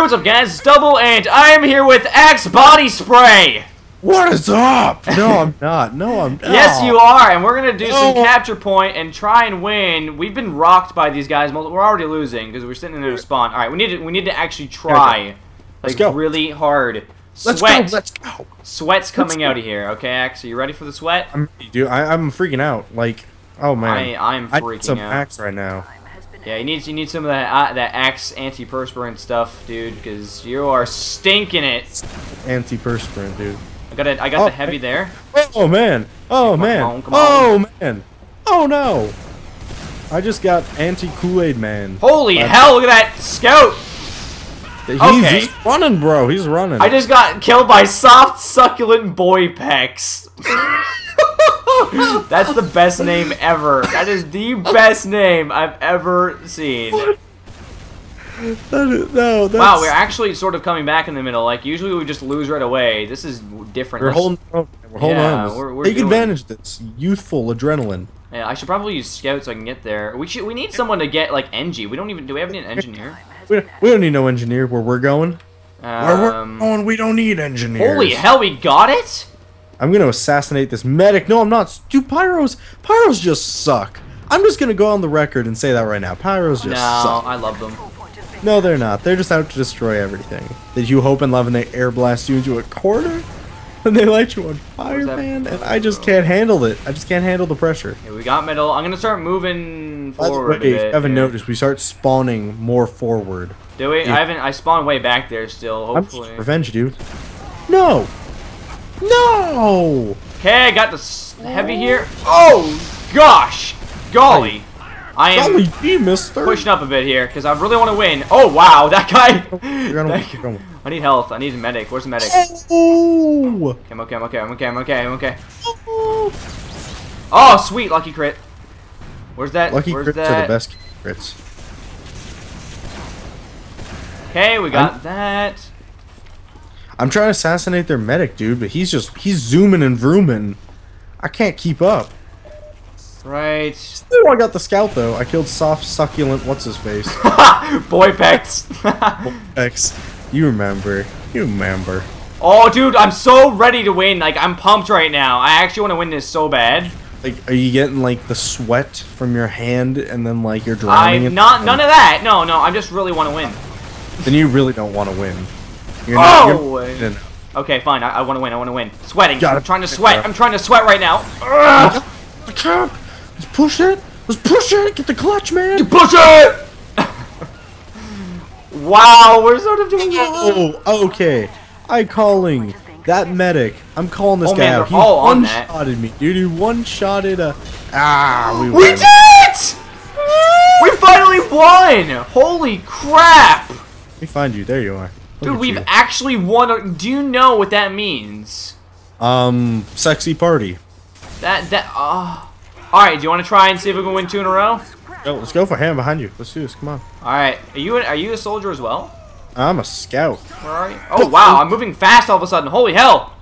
Hey, what's up, guys? It's Double, and I am here with Axe Body Spray. What is up? No, I'm not. No, I'm not. Yes, you are, and we're gonna do some capture point and try and win. We've been rocked by these guys. We're already losing because we're sitting in their spawn. All right, we need to we need to actually try, Let's like go. really hard. Let's Sweat, go. Let's go. sweat's coming out of here. Okay, Axe, are you ready for the sweat? I'm, dude, I, I'm freaking out. Like, oh man, I I'm I need freaking some out. axe right now. Yeah, you need you need some of that uh, that Axe antiperspirant stuff, dude, because you are stinking it. Antiperspirant, dude. I got it. I got Oh, the heavy there. Oh man. Oh man. on, oh man. Oh no. I just got anti Kool Aid Man. Holy hell! Look at that scout. He's, okay. he's running, bro. He's running. I just got killed by soft succulent boy pecs. That's the best name ever. That is the best name I've ever seen. That is- no, that's, Wow, we're actually sort of coming back in the middle. Like usually we just lose right away. This is different. We're holding. on. We're holding Yeah, on. we're- we're Take doing- advantage of this youthful adrenaline. Yeah, I should probably use scout so I can get there. We should. We need someone to get like engie. We don't even. Do we have an engineer? We don't, we don't need no engineer where we're going. where we're Um, going, we don't need engineers. holy hell, we got it! I'm gonna assassinate this medic. No, I'm not. Dude, pyros, pyros just suck. I'm just gonna go on the record and say that right now. Pyros just No, suck. I love them. No, they're not. They're just out to destroy everything. Did you hope and love and they air blast you into a corner? And they light you on fire, man? And I just can't handle it. I just can't handle the pressure. Okay, we got middle. I'm gonna start moving forward way, a if bit. you haven't noticed, we start spawning more forward. Do we? Yeah. I haven't. I spawned way back there still. I'm Hopefully. just revenge, dude. No! No! Okay, I got the heavy here. Oh gosh, golly, I am Golly gee, mister! pushing up a bit here because I really want to win. Oh wow, that guy. That- I need health. I need a medic. Where's the medic? Oh! Okay, I'm okay. I'm okay. I'm okay. I'm okay. I'm okay. Oh sweet, lucky crit. Where's that? Lucky Where's crits that? are the best crits. Okay, we got that. I'm trying to assassinate their medic, dude, but he's just he's zooming and vrooming. I can't keep up. Right. Oh, I got the scout though. I killed soft succulent. What's his face? Boy pecs. X. You remember? You remember? oh, dude, I'm so ready to win. Like, I'm pumped right now. I actually want to win this so bad. Like, are you getting like the sweat from your hand, and then like you're drowning? I'm not none of that. No, no, I just really want to win. Then you really don't want to win. You're Oh! You're. Okay, fine. I, I want to win. I want to win. Sweating. Got I'm trying to sweat. I'm trying to sweat right now. Ugh. The cap. Let's push it. Let's push it. Get the clutch, man. You Push it! wow, we're sort of doing it. Oh, okay. I calling that medic. I'm calling this Oh, guy man, out. He one shotted me, dude. He one shotted a. Ah, we, We did it! We finally won! Holy crap! Let me find you. There you are. Dude, we've you. actually won. Do you know what that means? um sexy party. That that. Uh, all right. Do you want to try and see if we can win two in a row? Yo, let's go for him behind you. Let's do this. Come on. All right. Are you are you a soldier as well? I'm a scout. Where are you? Oh wow! I'm moving fast all of a sudden. Holy hell!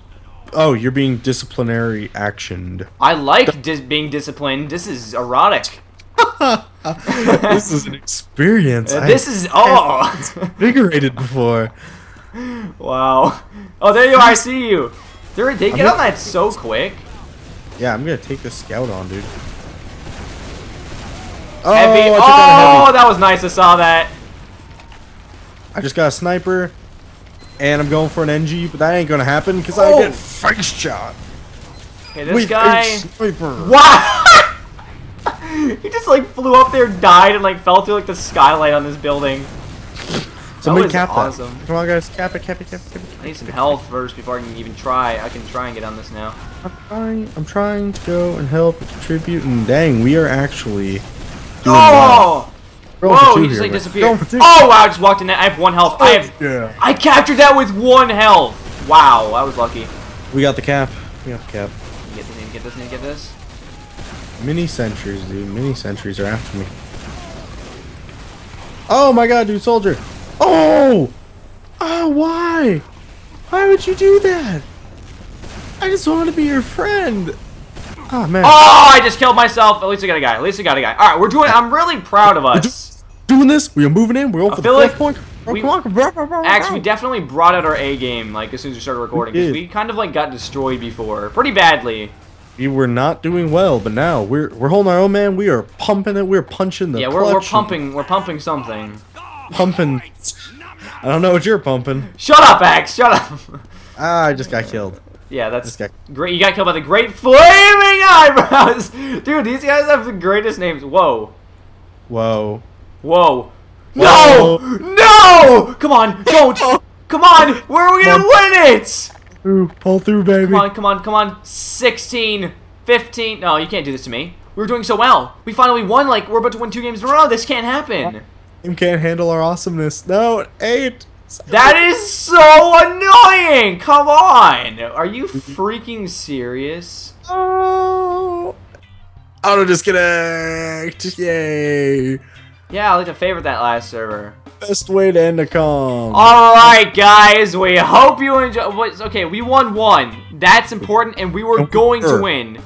Oh, you're being disciplinary actioned. I like dis- being disciplined. This is erotic. this is an experience. Uh, I this is oh invigorated before. wow. Oh, there you are. I see you. They they get on that so quick. Yeah, I'm gonna take the scout on, dude. Oh, Heavy. I took out a Oh, heavy. that was nice. I saw that. I just got a sniper, and I'm going for an engie, but that ain't gonna happen because Oh. I get face shot. Okay, this with guy. a sniper. Wow! he just like flew up there, died, and like fell through like the skylight on this building. Somebody was cap awesome. that. Come on, guys, cap it, cap it, cap it, cap it. I need some health first before I can even try. I can try and get on this now. I'm trying. I'm trying to go and help and contribute. And dang, we are actually doing well. Oh! Going Whoa! He just like disappeared. Going for two. Oh wow! I just walked in there. I have one health. I have. Yeah. I captured that with one health. Wow! I was lucky. We got the cap. We got the cap. Get this. Need to get this. Need to get this. Mini sentries, dude. Mini sentries are after me. Oh my god, dude, soldier. Oh! Oh, why? Why would you do that? I just want to be your friend. Oh man. Oh! I just killed myself. At least I got a guy. At least I got a guy. All right, we're doing. I'm really proud of We're us. doing this. We are moving in. We're going for the like- point. Oh, we come on, bro, bro, bro, Axe, we definitely brought out our A game like as soon as we started recording because we kind of like got destroyed before, pretty badly. We were not doing well, but now we're we're holding our own, man. We are pumping it. We're punching the Yeah, we're, we're pumping, we're pumping something. pumping. I don't know what you're pumping. Shut up, Axe. Shut up. Ah, I just got killed. yeah, that's got. great. You got killed by the Great Flaming Eyebrows, dude. These guys have the greatest names. Whoa, Whoa. whoa. Whoa. No! No! Come on, don't! Come on! Where are we gonna win it? Through, pull through, baby. Come on, come on, come on. 16, 15. No, you can't do this to me. We were doing so well. We finally won, like, we're about to win two games in a row. This can't happen. Team can't handle our awesomeness. No, eight. That is so annoying! Come on! Are you freaking serious? Oh. Auto disconnect. Yay. Yeah, I like to favorite that last server. Best way to end a com. Alright, guys, we hope you enjoy. What, okay, we won one. That's important, and we were going to win.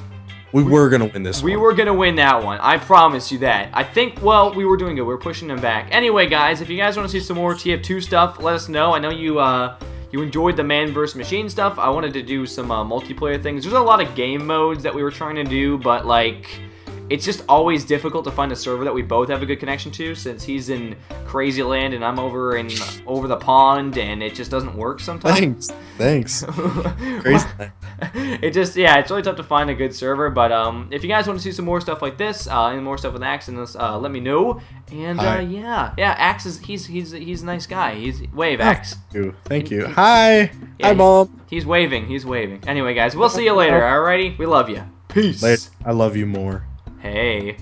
we were gonna win this We one. were gonna win that one. I promise you that. I think, well, we were doing good. We were pushing them back. Anyway, guys, if you guys want to see some more TF2 stuff, let us know. I know you, uh, you enjoyed the Mann versus Machine stuff. I wanted to do some uh, multiplayer things. There's a lot of game modes that we were trying to do, but, like, it's just always difficult to find a server that we both have a good connection to since he's in Crazy Land and I'm over in over the pond and it just doesn't work sometimes. Thanks. Thanks. Crazy. it just yeah, it's really tough to find a good server. But um, if you guys want to see some more stuff like this uh, and more stuff with Axe, and this, uh, let me know. And uh, yeah, yeah, Axe is he's he's he's a nice guy. He's wave Axe. Thank you. Thank you. Hi. Yeah, Hi, mom. He's waving. He's waving. Anyway, guys, we'll see you later. Alrighty, we love you. Peace. Later. I love you more. Hey.